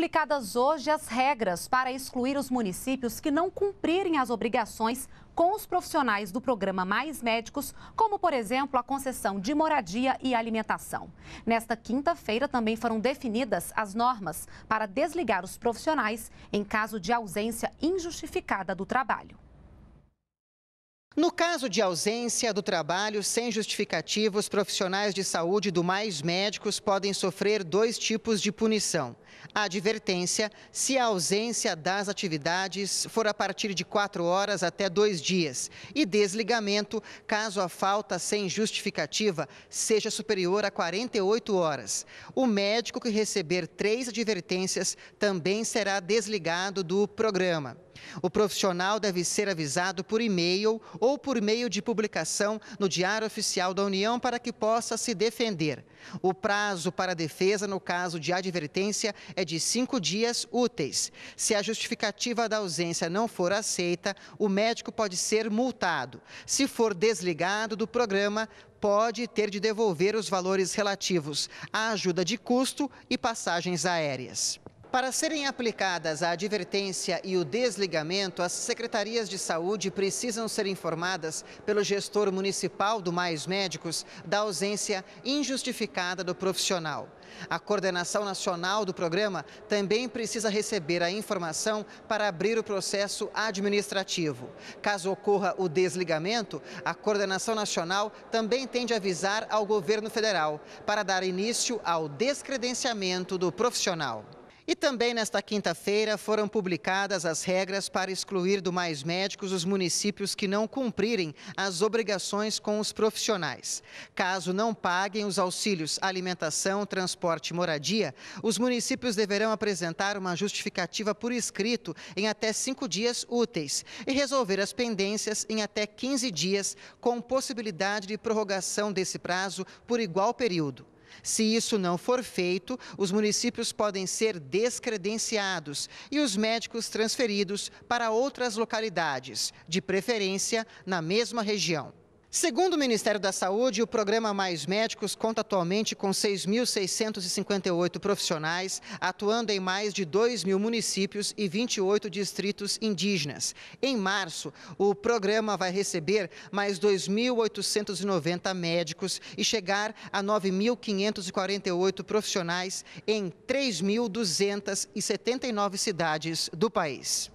publicadas hoje as regras para excluir os municípios que não cumprirem as obrigações com os profissionais do programa Mais Médicos, como, por exemplo, a concessão de moradia e alimentação. Nesta quinta-feira também foram definidas as normas para desligar os profissionais em caso de ausência injustificada do trabalho. No caso de ausência do trabalho sem justificativa, os profissionais de saúde do Mais Médicos podem sofrer dois tipos de punição. A advertência, se a ausência das atividades for a partir de quatro horas até dois dias, e desligamento, caso a falta sem justificativa seja superior a 48 horas. O médico que receber três advertências também será desligado do programa. O profissional deve ser avisado por e-mail ou por meio de publicação no Diário Oficial da União para que possa se defender. O prazo para defesa, no caso de advertência, é de cinco dias úteis. Se a justificativa da ausência não for aceita, o médico pode ser multado. Se for desligado do programa, pode ter de devolver os valores relativos à ajuda de custo e passagens aéreas. Para serem aplicadas a advertência e o desligamento, as secretarias de saúde precisam ser informadas pelo gestor municipal do Mais Médicos da ausência injustificada do profissional. A coordenação nacional do programa também precisa receber a informação para abrir o processo administrativo. Caso ocorra o desligamento, a coordenação nacional também tem de avisar ao governo federal para dar início ao descredenciamento do profissional. E também nesta quinta-feira foram publicadas as regras para excluir do Mais Médicos os municípios que não cumprirem as obrigações com os profissionais. Caso não paguem os auxílios alimentação, transporte e moradia, os municípios deverão apresentar uma justificativa por escrito em até cinco dias úteis e resolver as pendências em até 15 dias, com possibilidade de prorrogação desse prazo por igual período. Se isso não for feito, os municípios podem ser descredenciados e os médicos transferidos para outras localidades, de preferência na mesma região. Segundo o Ministério da Saúde, o programa Mais Médicos conta atualmente com 6.658 profissionais, atuando em mais de 2 mil municípios e 28 distritos indígenas. Em março, o programa vai receber mais 2.890 médicos e chegar a 9.548 profissionais em 3.279 cidades do país.